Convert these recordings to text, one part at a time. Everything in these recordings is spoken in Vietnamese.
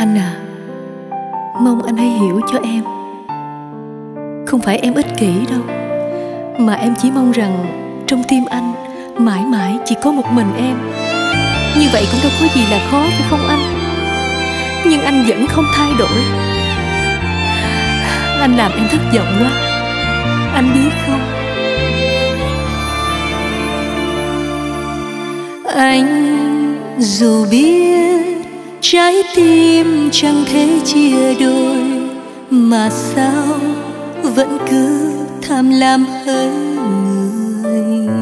anh à mong anh hãy hiểu cho em. Không phải em ích kỷ đâu, mà em chỉ mong rằng trong tim anh mãi mãi chỉ có một mình em. Như vậy cũng đâu có gì là khó, phải không anh? Nhưng anh vẫn không thay đổi. Anh làm em thất vọng quá. Anh biết không? Anh dù biết trái tim chẳng thể chia đôi, mà sao vẫn cứ tham lam hơn người?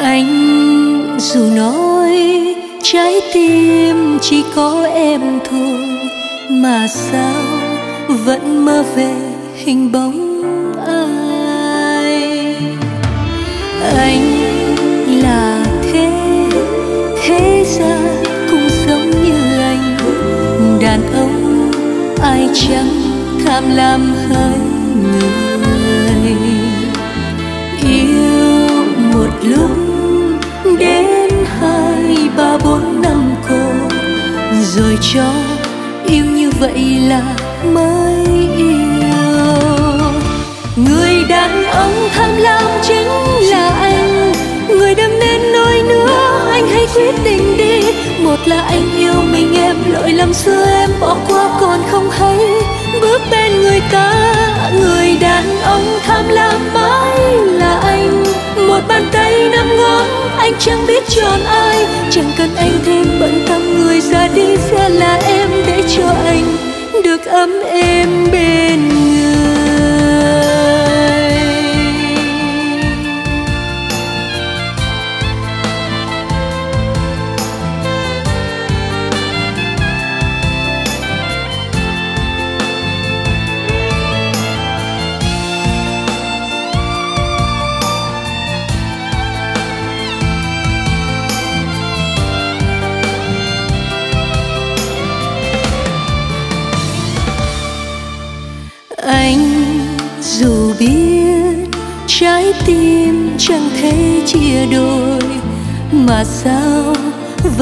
Anh dù nói trái tim chỉ có em thôi, mà sao vẫn mơ về hình bóng ai? Anh là thế thế gian đàn ông ai chẳng tham lam hơn người. Yêu một lúc đến hai, ba, bốn năm cô, rồi cho yêu như vậy là mới yêu. Người đàn ông tham lam chính là anh, người đừng nên nói nữa anh hãy quyết định một là anh yêu mình em, lỗi lầm xưa em bỏ qua còn không hay. Bước bên người ta, người đàn ông tham lam mãi là anh. Một bàn tay năm ngón, anh chẳng biết chọn ai. Chẳng cần anh thêm bận tâm, người ra đi sẽ là em để cho anh được ấm êm.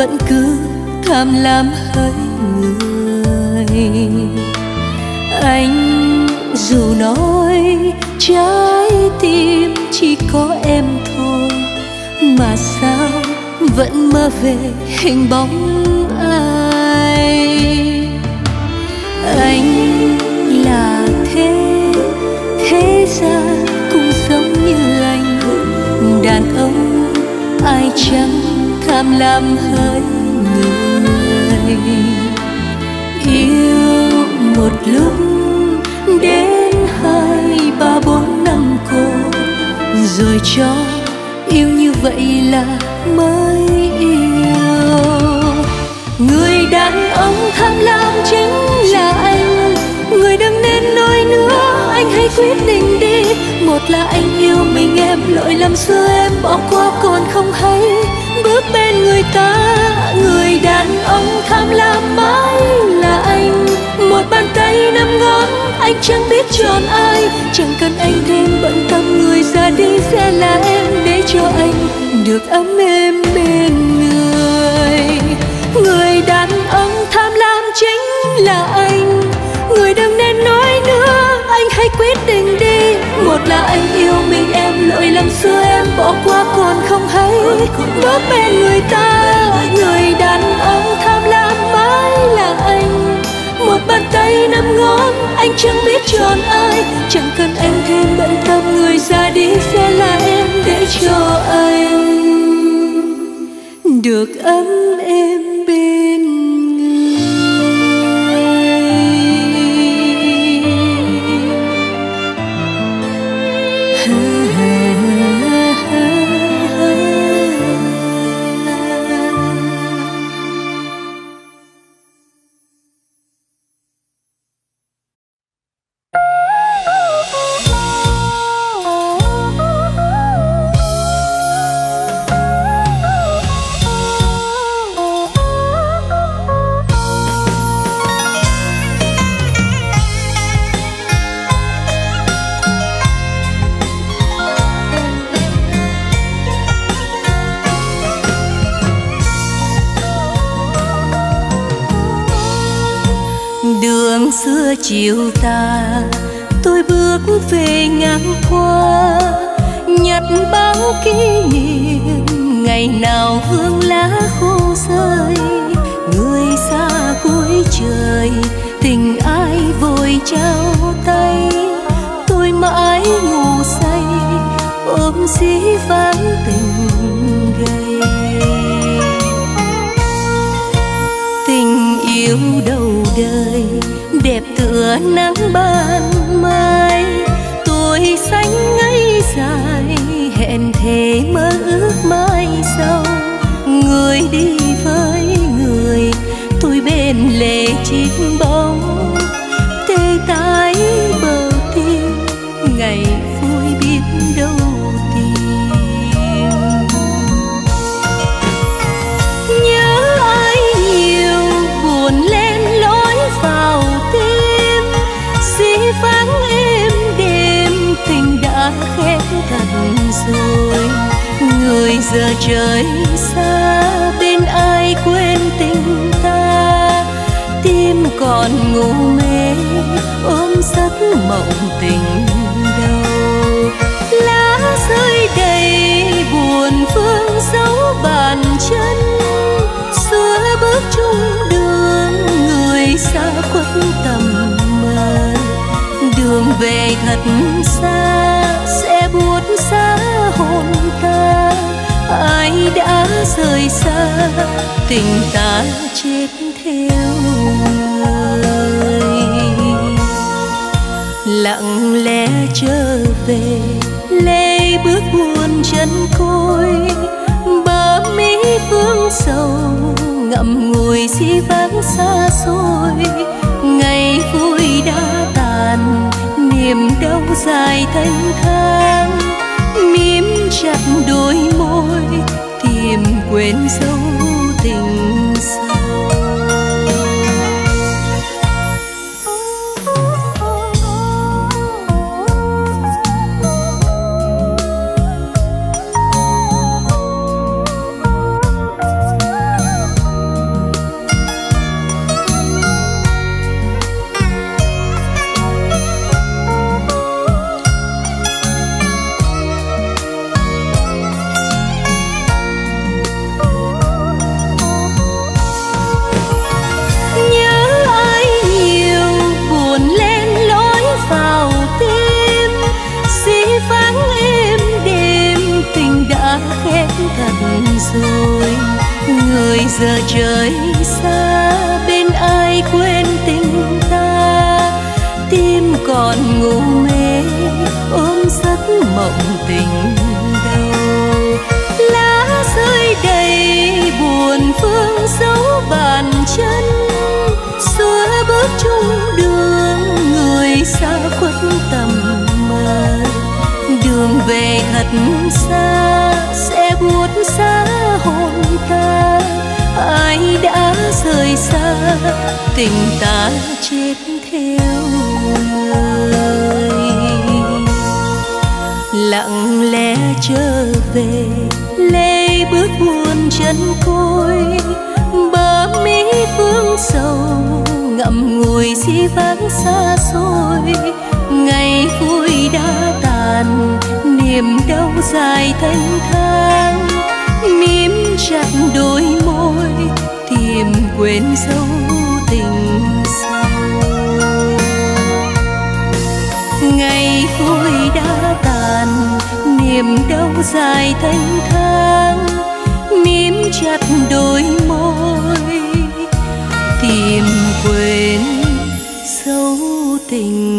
Vẫn cứ tham lam hơi người. Anh dù nói trái tim chỉ có em thôi, mà sao vẫn mơ về hình bóng ai? Anh là thế thế gian cũng giống như anh, đàn ông ai chẳng tham lam hơi người. Yêu một lúc đến hai, ba, bốn, năm cô. Rồi cho yêu như vậy là mới yêu. Người đàn ông tham lam chính là anh. Người đừng nên nói nữa, anh hãy quyết định đi. Một là anh yêu mình em, lỗi lầm xưa em bỏ qua còn không hay bên người ta, người đàn ông tham lam mãi là anh. Một bàn tay năm ngón, anh chẳng biết chọn ai. Chẳng cần anh thêm bận tâm, người ra đi sẽ là em để cho anh được ấm êm bên người. Người đàn ông tham lam chính là một là anh yêu mình, em lỗi lầm xưa em bỏ qua còn không hay. Bước bên người ta, người đàn ông tham lam mãi là anh. Một bàn tay năm ngón, anh chẳng biết chọn ai. Chẳng cần anh thêm bận tâm, người ra đi sẽ là em để cho anh. Được ấm mưa nắng ban mai, tuổi xanh ngây dài, hẹn thề mơ ước mai sau. Người đi với người, tôi bên lệ chiếc bóng. Rồi. Người giờ trời xa, bên ai quên tình ta? Tim còn ngủ mê, ôm giấc mộng tình đầu. Lá rơi đầy buồn phương dấu bàn chân. Xưa bước chung đường, người xa khuất tầm mơ đường về thật xa ai đã rời xa, tình ta chết theo người. Lặng lẽ trở về, lê bước buồn chân côi. Bờ mỹ phương sầu, ngậm ngùi di vãng xa xôi. Ngày vui đã tàn, niềm đau dài thanh thang. Miền chặt đôi môi tìm quên dấu tình tình ta chết theo người. Lặng lẽ trở về lê bước buồn chân côi. Bờ mỹ phương sầu ngậm ngùi di vãng xa xôi. Ngày vui đã tàn, niềm đau dài thanh thang. Mím chặt đôi môi, tìm quên dấu niềm đau dài thanh thang mím chặt đôi môi tìm quên dấu tình.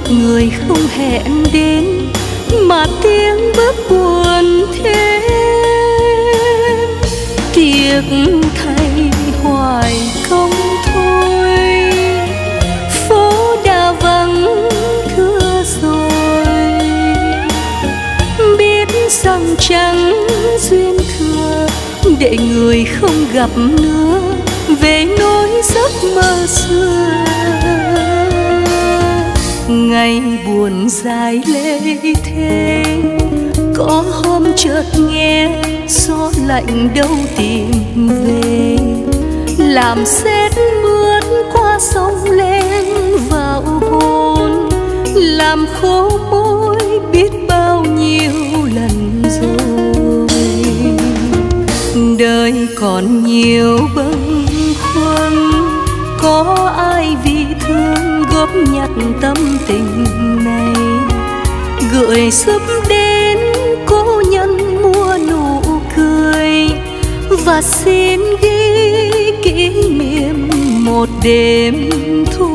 Một người không hẹn đến mà tiếng bước buồn thêm. Tiếc thay hoài không thôi, phố đã vắng, thưa rồi. Biết rằng chẳng duyên thừa để người không gặp nữa. Về nỗi giấc mơ xưa ngày buồn dài lê thế có hôm chợt nghe gió lạnh đâu tìm về. Làm sét mướt qua sông lên vào hồn làm khô môi biết bao nhiêu lần rồi. Đời còn nhiều bâng khuâng, có ai góp nhặt tâm tình này gửi giúp đến cô nhân mua nụ cười và xin ghi kỷ niệm một đêm thu.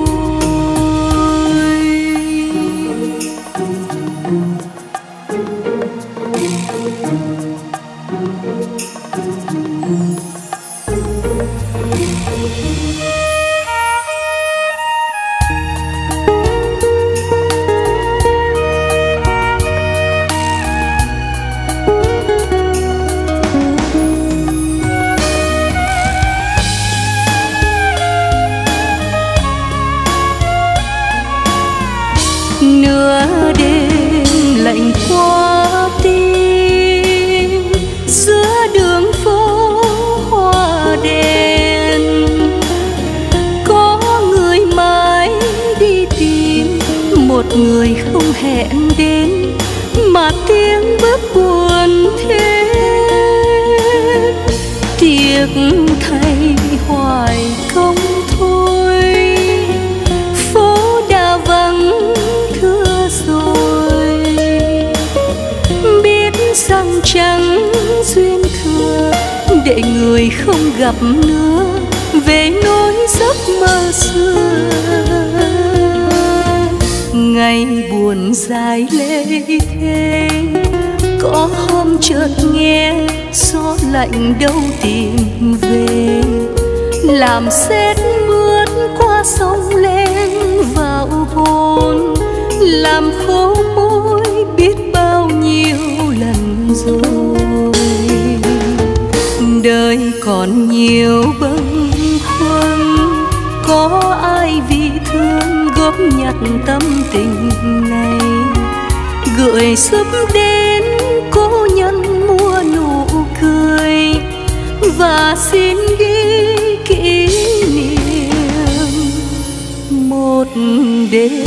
Nửa đêm lạnh qua tim. Giữa đường phố hoa đèn, có người mãi đi tìm. Một người không hẹn đến, mà tiếng bước buồn thêm. Tiếc thay hoài không để người không gặp nữa. Về nỗi giấc mơ xưa, ngày buồn dài lê thế có hôm chợt nghe gió lạnh đâu tìm về. Làm sét mướt qua sông lên vào hồn làm khô môi biết bao nhiêu lần rồi đời còn nhiều bâng khuâng. Có ai vì thương góp nhặt tâm tình này? Gửi giúp đến cô nhân mua nụ cười và xin ghi kỷ niệm. Một đêm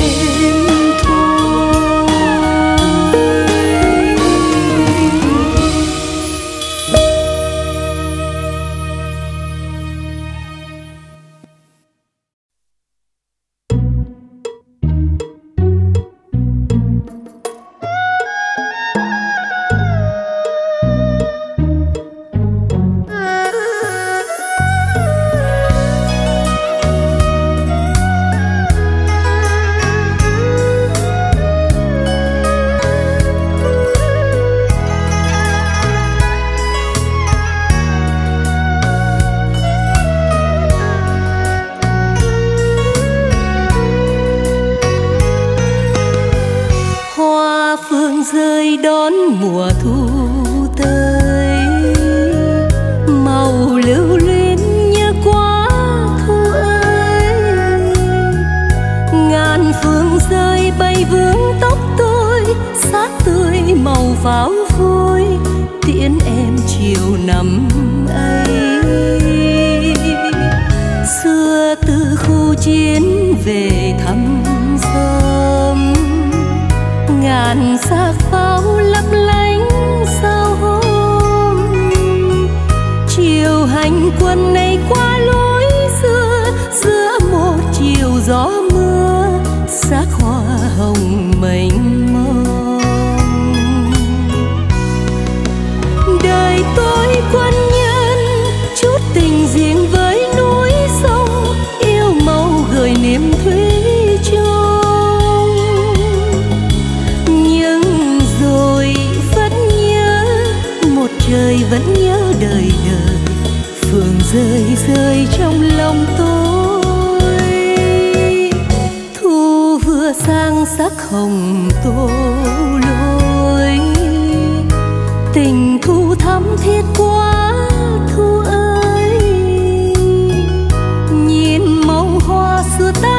hoa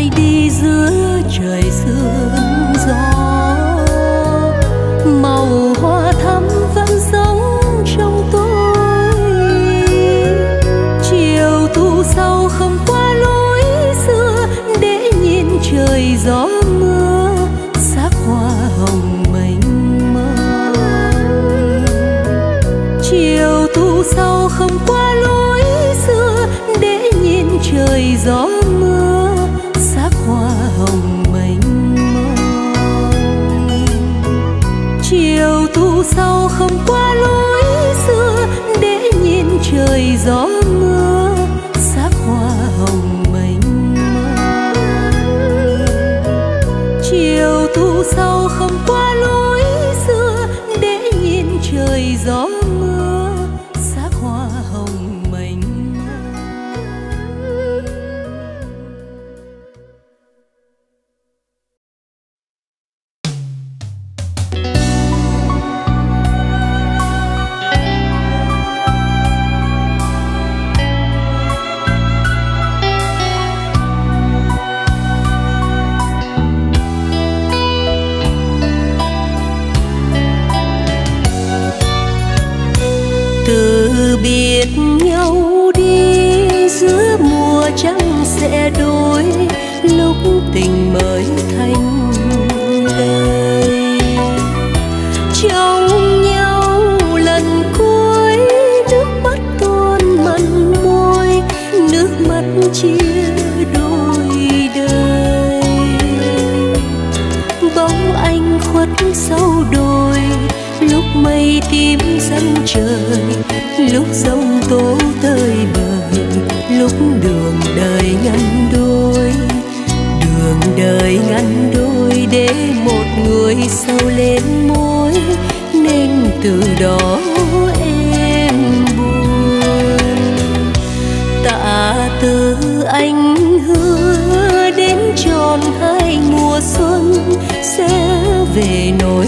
lại đi giữa trời xưa. mây tím dâng trời. Lúc sông tố tơi bời lúc đường đời ngăn đôi. Đường đời ngăn đôi để một người sâu lên môi, nên từ đó em buồn. Tạ từ anh hứa đến tròn hai mùa xuân, sẽ về nỗi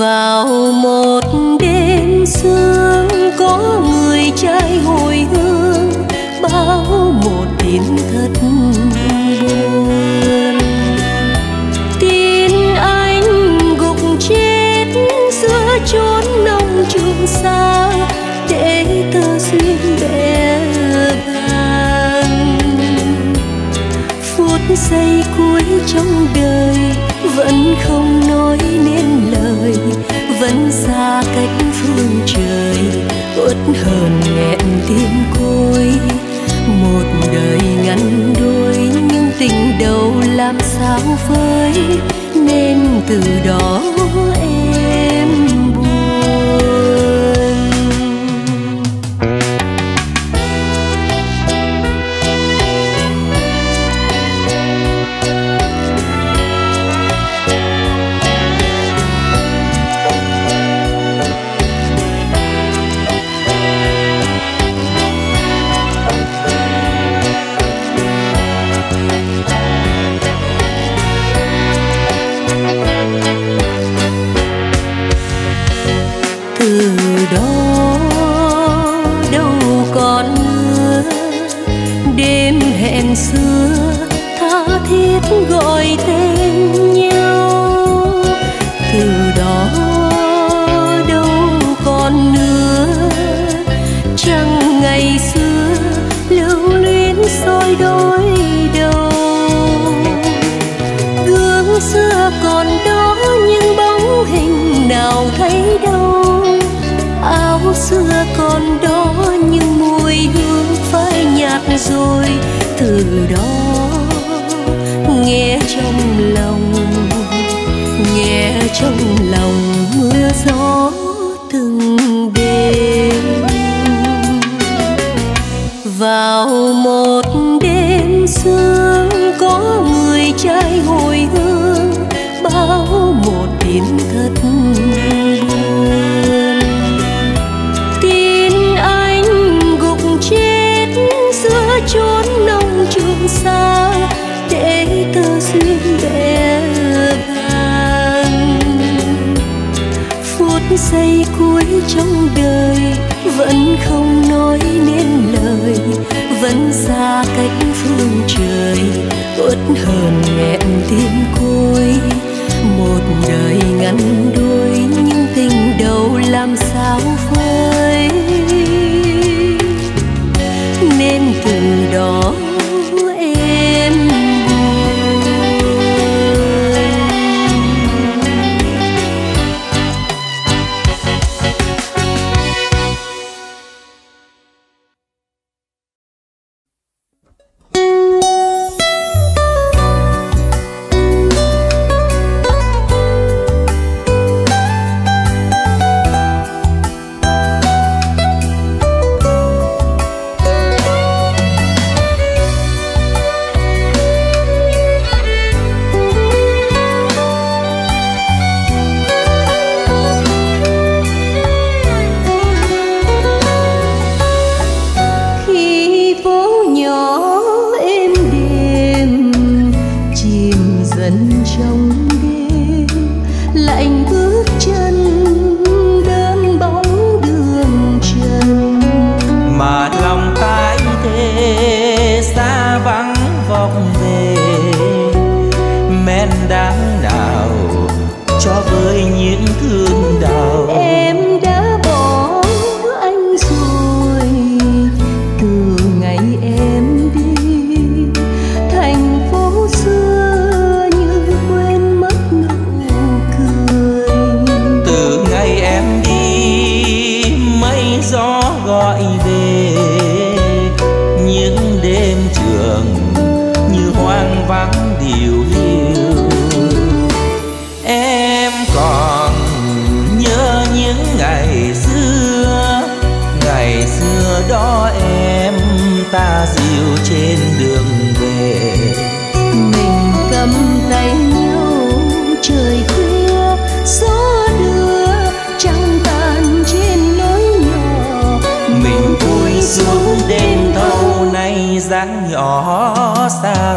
vào một đêm sương, có người trai hồi hương, bao một tin thật buồn. Tin anh gục chết giữa chốn nông trường xa, để tơ duyên bè giây cuối trong đời hờn nghẹn tim côi. Một đời ngắn đôi, nhưng tình đầu làm sao với nên từ đó rồi từ đó nghe trong lòng nghe trong lòng mưa gió từng đêm. Vào ti.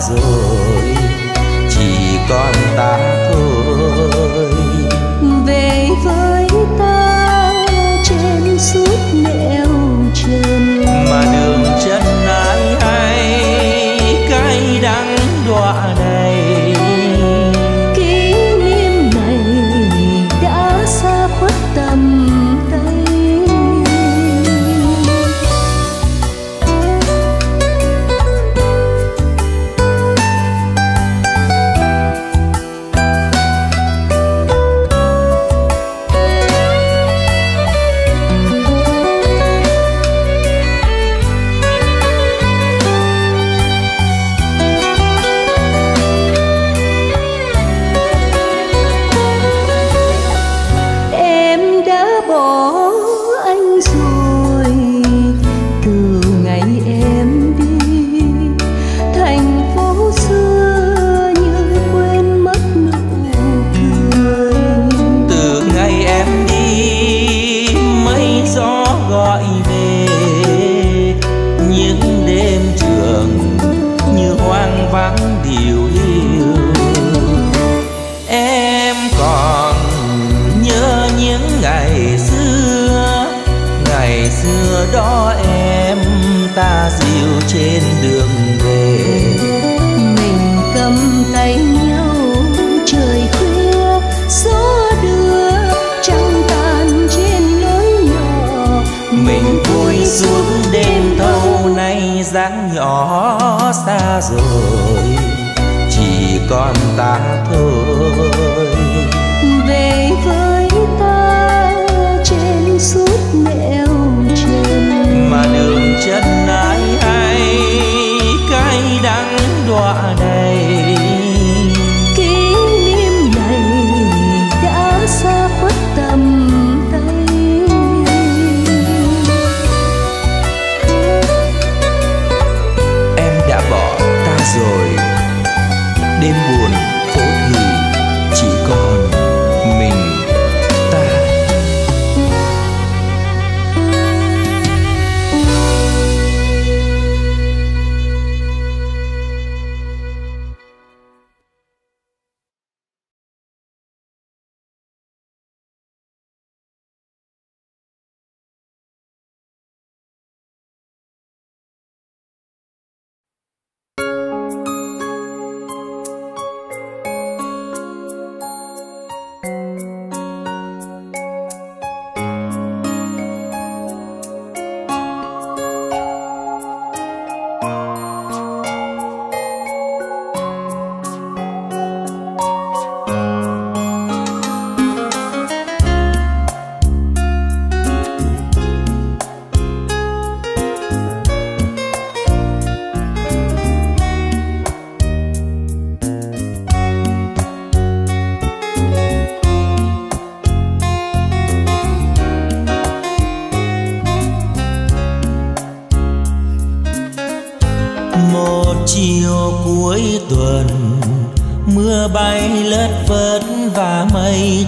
rồi. Chỉ còn ta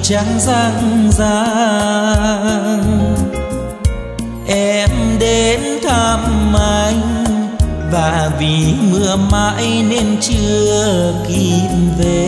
trắng răng ràng em đến thăm anh và vì mưa mãi nên chưa kịp về.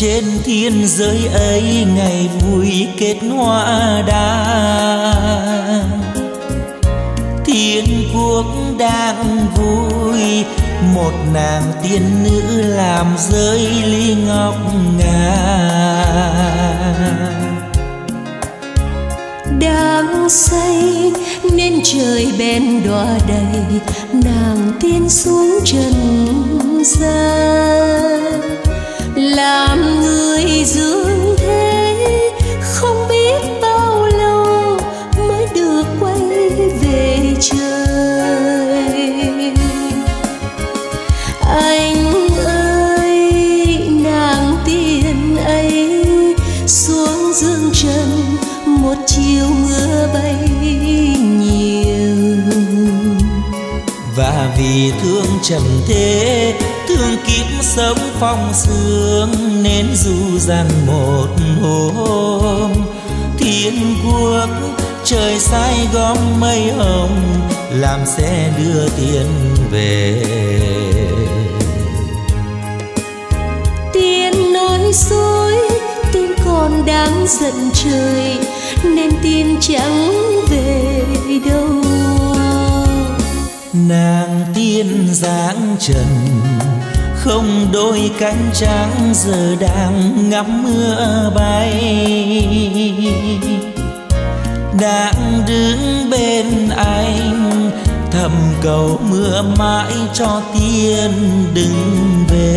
Trên thiên giới ấy ngày vui kết hoa đa. Thiên quốc đang vui, một nàng tiên nữ làm rơi ly ngọc ngà. Đang say, nên trời bên đọa đầy, nàng tiên xuống trần gian làm người dương thế, không biết bao lâu mới được quay về trời. Anh ơi, nàng tiên ấy, xuống dương trần, một chiều mưa bay nhiều. Và vì thương trầm thế sống phong sương nên dù rằng một hôm thiên quốc trời sai gom mây hồng làm xe đưa tiền về. Tiên nói dối tiên còn đang giận trời nên tiên chẳng về đâu. Nàng tiên dáng trần không đôi cánh trắng giờ đang ngắm mưa bay. Đang đứng bên anh, thầm cầu mưa mãi cho tiên đừng về.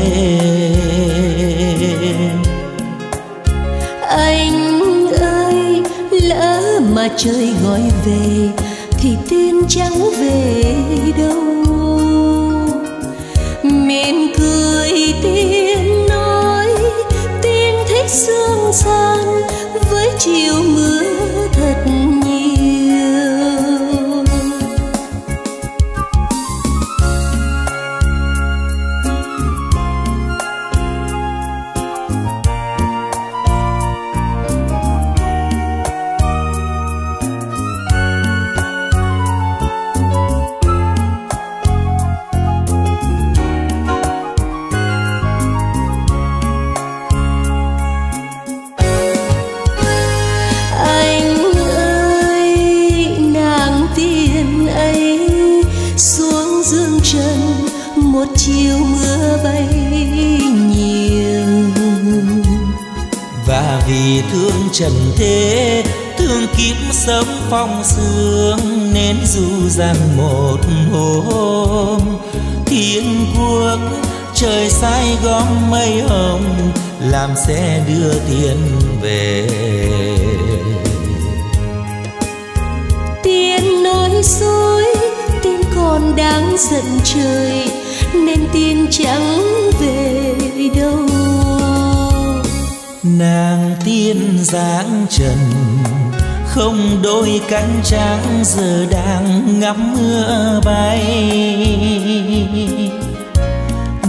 Anh ơi, lỡ mà trời gọi về thì tiên chẳng về đâu mỉm cười tiếng nói tiếng thích sương san với chiều mưa. Rằng một hôm. Thiên quốc trời sai gom mây hồng làm xe đưa tiền về. Tiên nói dối tiên còn đang giận trời nên tiên chẳng về đâu? Nàng tiên dáng trần không đôi cánh trắng giờ đang ngắm mưa bay.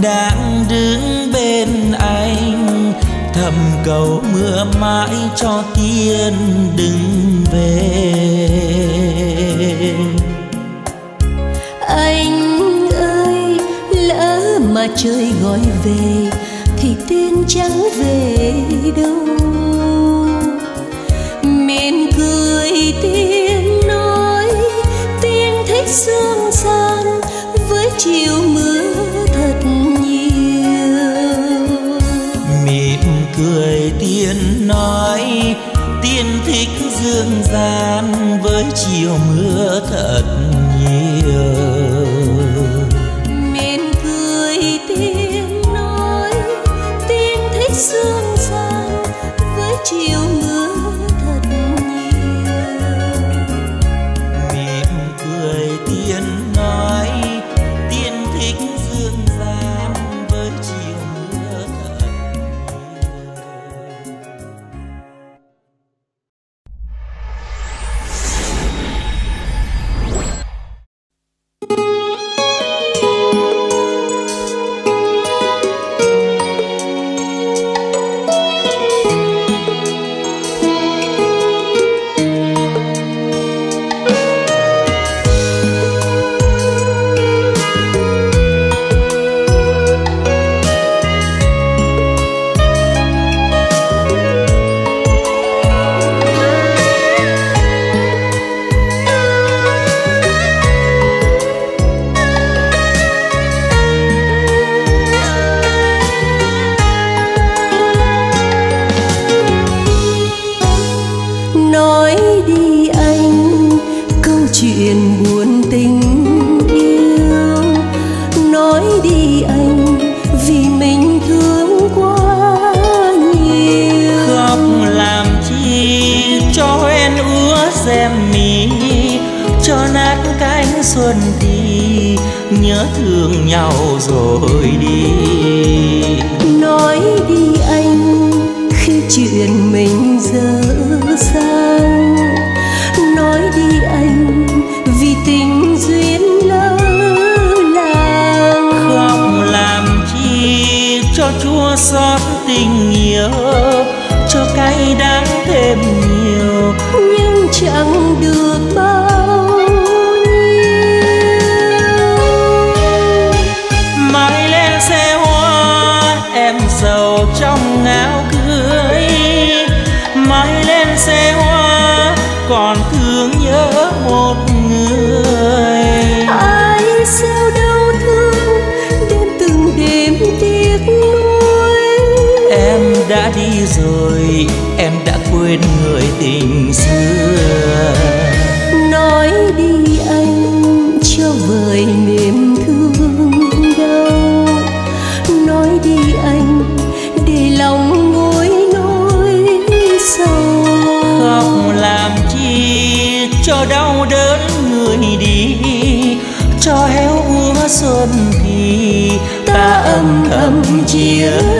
Đang đứng bên anh, thầm cầu mưa mãi cho tiên đừng về. Anh ơi, lỡ mà trời gọi về thì tiên chẳng về đâu mỉm cười tiên nói tiên thích sương san với chiều mưa thật nhiều. Mỉm cười tiên nói tiên thích dương gian với chiều mưa thật cho em úa rèm mì cho nát cánh xuân thì nhớ thương nhau rồi đi. Nói đi anh khi chuyện mình dở sang nói đi anh vì tình duyên lỡ làng. Không làm chi cho chua xót tình yêu nhưng chẳng được bao yeah.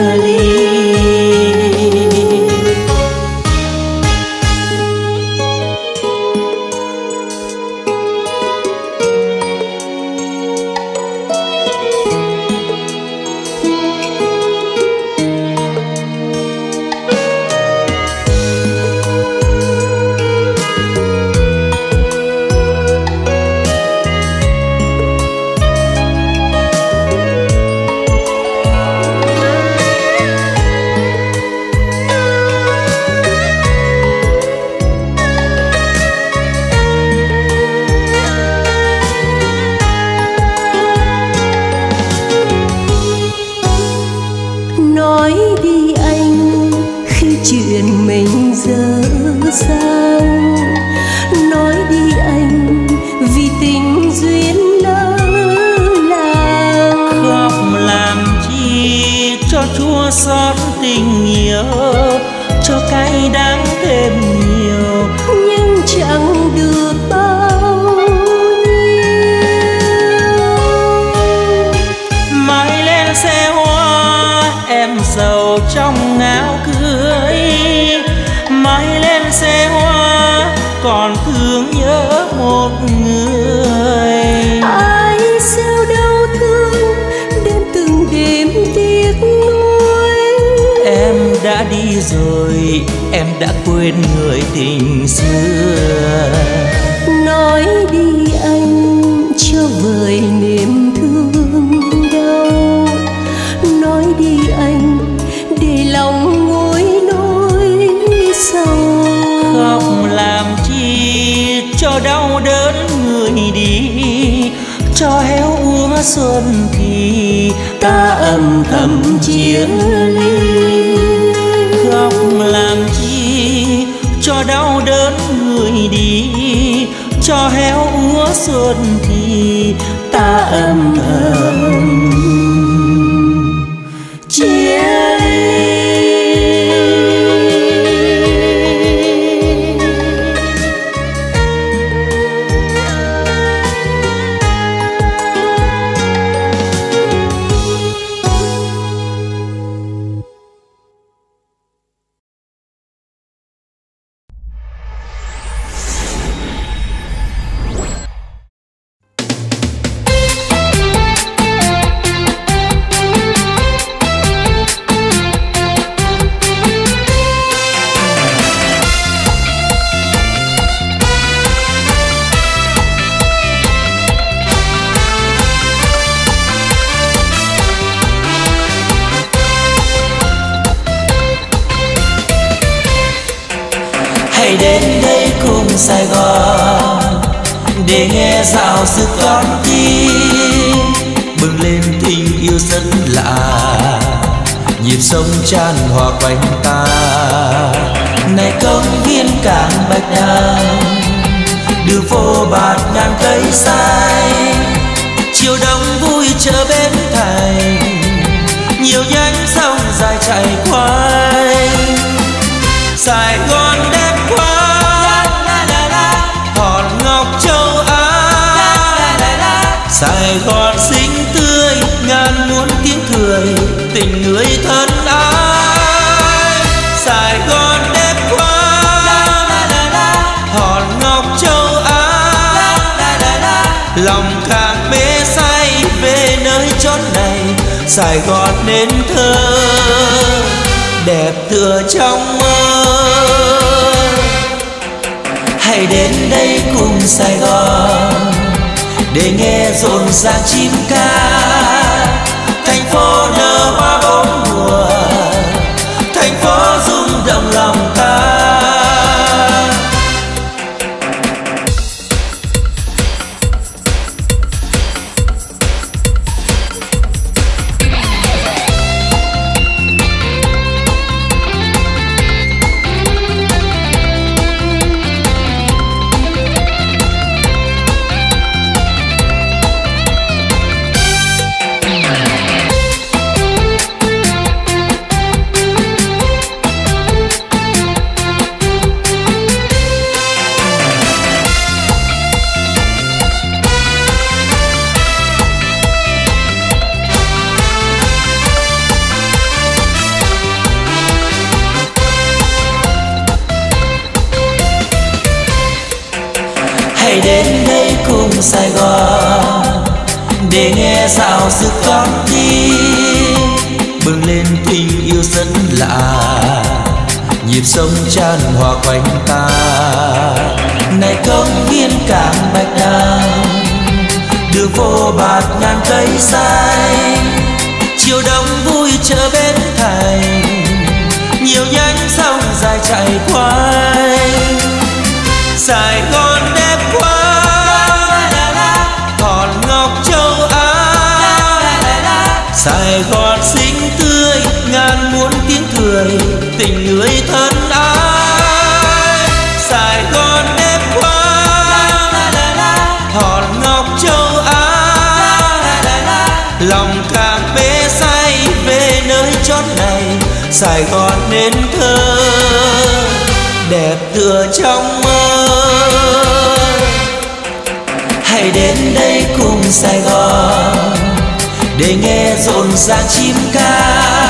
để nghe rộn ràng chim ca thành phố nơi Sài Gòn nên thơ, đẹp tựa trong mơ. Hãy đến đây cùng Sài Gòn để nghe rộn ràng chim ca.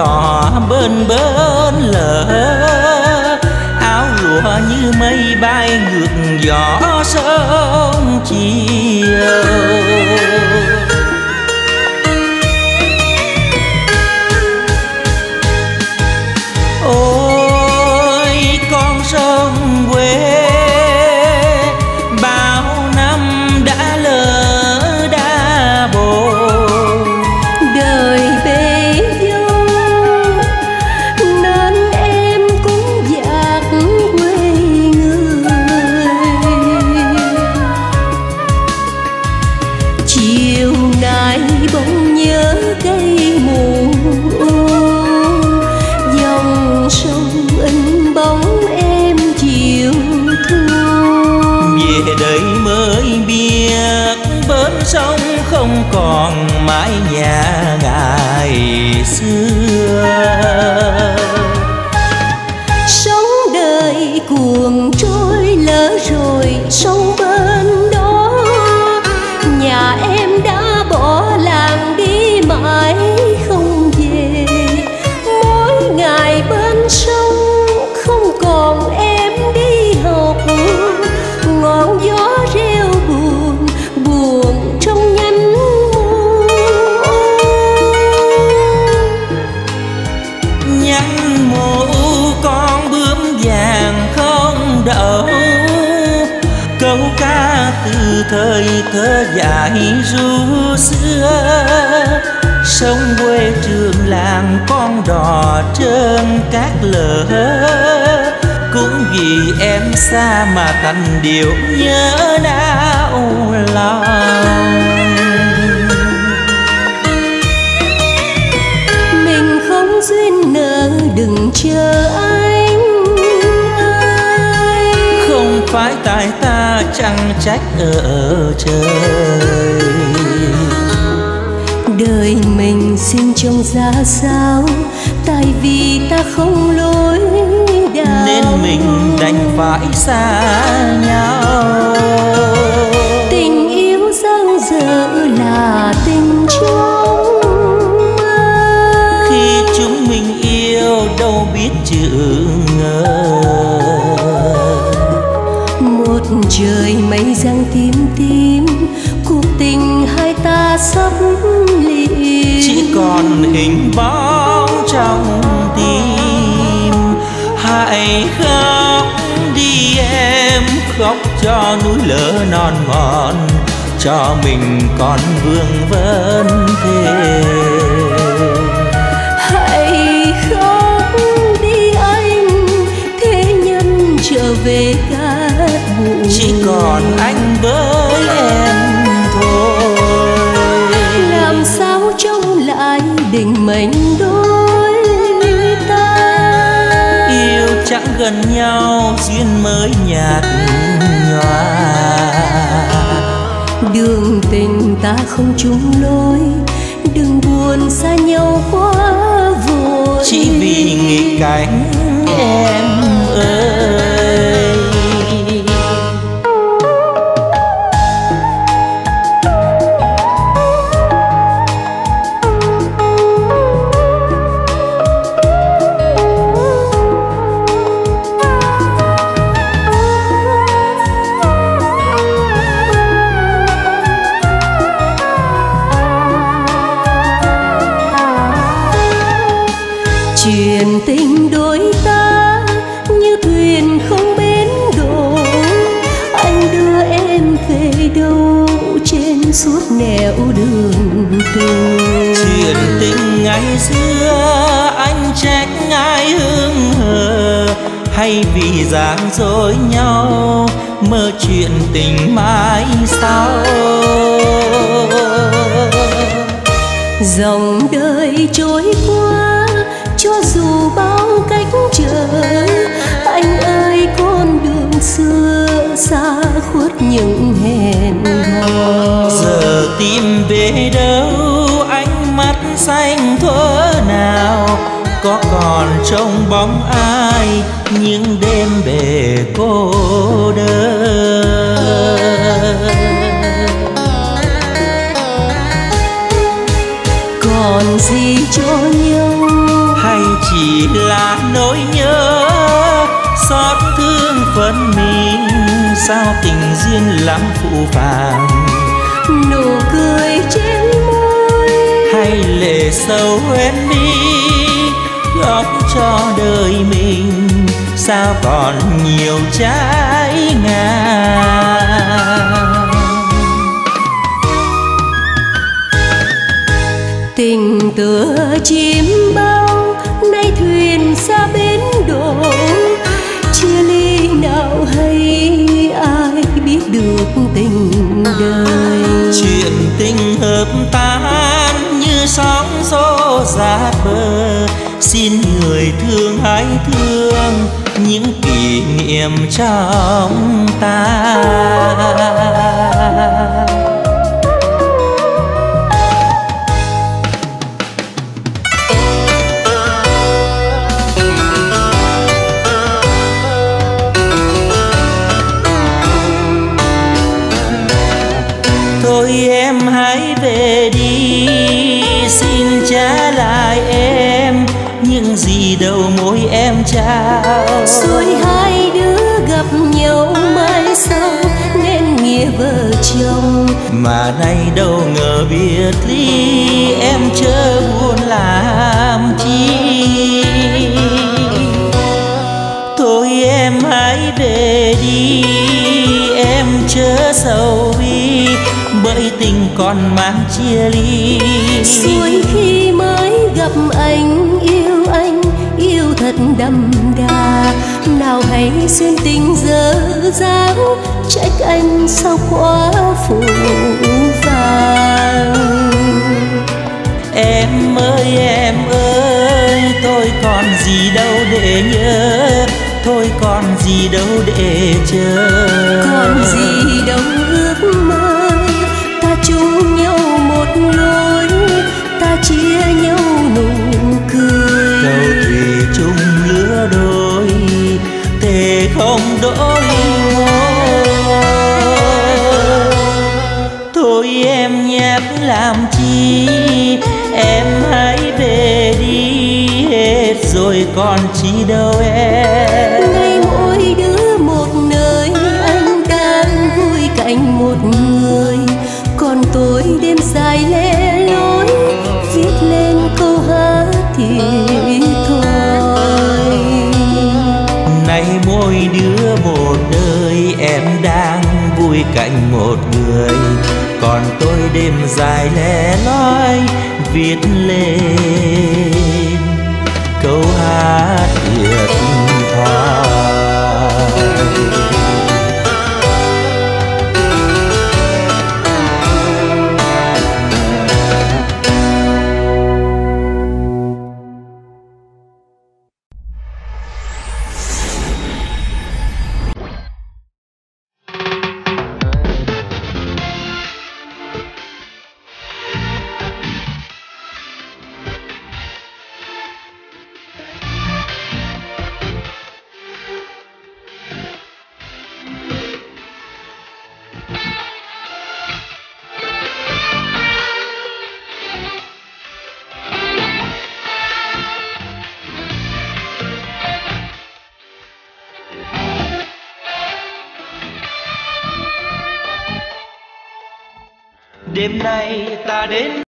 đỏ bên bên lỡ áo lụa như mây bay ngược gió sớm chiều dại ru xưa sông quê trường làng con đò trơn cát lỡ cũng vì em xa mà thành điều nhớ đau lòng mình không duyên nợ, đừng chờ chẳng trách ở trời. Đời mình xin trông ra sao? Tại vì ta không lối đạo nên mình đành phải xa nhau. Tình yêu giang dở là tình trong mơ khi chúng mình yêu đâu biết chữ ngờ trời mây giăng tím tím cuộc tình hai ta sắp liền chỉ còn hình bóng trong tim hãy khóc đi em khóc cho núi lỡ non mòn cho mình còn vương vấn thề. Hãy khóc đi anh thế nhân trở về chỉ còn anh với em thôi. Làm sao trông lại định mệnh đôi ta? Yêu chẳng gần nhau duyên mới nhạt nhòa. Đường tình ta không chung lối đừng buồn xa nhau quá vội. Chỉ vì nghịch cảnh em ơi hay vì giảng dối nhau mơ chuyện tình mãi sau. Dòng đời trôi qua cho dù bao cách trở anh ơi con đường xưa xa khuất những hẹn hò. Giờ tìm về đâu ánh mắt xanh thuở nào có còn trông bóng ai những đêm về cô đơn. Còn gì cho nhau? Hay chỉ là nỗi nhớ xót thương phân mình sao tình duyên lắm phụ phàng nụ cười trên môi. Hay lệ sâu hoen mi góp cho đời mình sao còn nhiều trái ngang? Tình tựa chim bao nay thuyền xa bến đổ. Chia ly nào hay ai biết được tình đời? Chuyện tình hợp tan như sóng gió ra bờ xin người thương hãy thương những kỷ niệm trong ta. Trao rồi hai đứa gặp nhau mai sau nên nghĩa vợ chồng. Mà nay đâu ngờ biệt ly em chớ buồn làm chi. Thôi em hãy về đi em chớ sầu bi bởi tình còn mang chia ly. Rồi khi mới gặp anh thật đậm đà. Nào hay duyên tình dở dáng trách anh sao quá phụ vàng. Em ơi em ơi tôi còn gì đâu để nhớ. Thôi còn gì đâu để chờ. Còn gì đâu còn chi đâu em? Ngày mỗi đứa một nơi anh đang vui cạnh một người. Còn tôi đêm dài lẻ loi viết lên câu hát thì thôi. Nay mỗi đứa một nơi em đang vui cạnh một người. Còn tôi đêm dài lẻ loi viết lên câu đêm nay ta đến